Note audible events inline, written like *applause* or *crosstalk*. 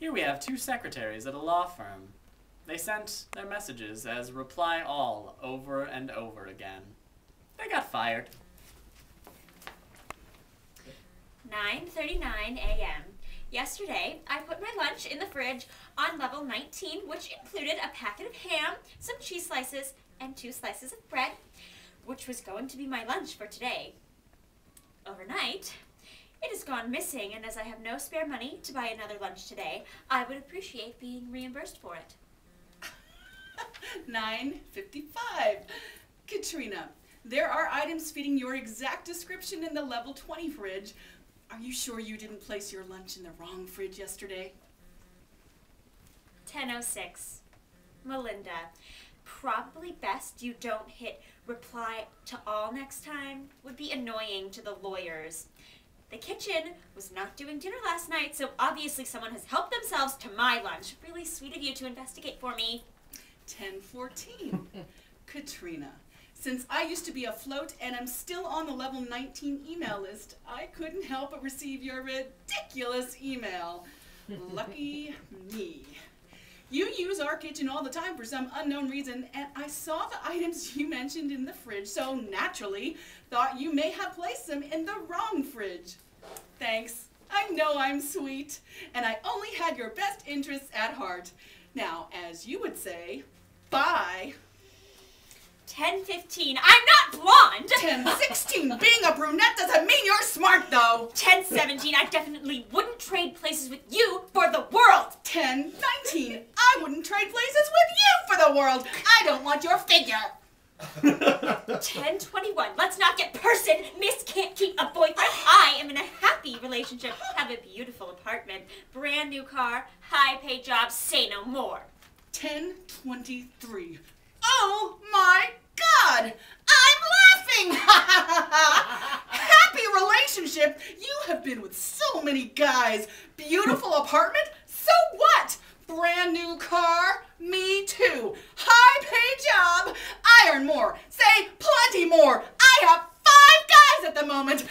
Here we have two secretaries at a law firm. They sent their messages as reply all over and over again. They got fired. 9:39 a.m. Yesterday, I put my lunch in the fridge on level 19, which included a packet of ham, some cheese slices, and two slices of bread, which was going to be my lunch for today. Overnight, it has gone missing, and as I have no spare money to buy another lunch today, I would appreciate being reimbursed for it. 955. Katrina, there are items fitting your exact description in the level 20 fridge. Are you sure you didn't place your lunch in the wrong fridge yesterday? 1006. Melinda, probably best you don't hit reply to all next time. Would be annoying to the lawyers. The kitchen was not doing dinner last night, so obviously someone has helped themselves to my lunch. Really sweet of you to investigate for me. 1014. *laughs* Katrina, since I used to be afloat and I'm still on the level 19 email list, I couldn't help but receive your ridiculous email. *laughs* Lucky me. You use our kitchen all the time for some unknown reason, and I saw the *laughs* items you mentioned in the fridge, so naturally thought you may have placed them in the wrong fridge. Thanks. I know I'm sweet, and I only had your best interests at heart. Now, as you would say, bye. 1015. I'm not blonde! 1016. *laughs* Being a brunette doesn't mean you're smart, though. 1017. I definitely wouldn't trade places with you for the world! 1019. I wouldn't trade places with you for the world. I don't want your figure. *laughs* 1021. Let's not get person. Miss can't keep a boyfriend. I am in a happy relationship. Have a beautiful apartment, brand new car, high paid job. Say no more. 1023. Oh my god! I'm laughing! *laughs* Happy relationship! You have been with so many guys. Beautiful apartment? So what? Brand new car? Me too. High paid job? more. Say plenty more. I have five guys at the moment.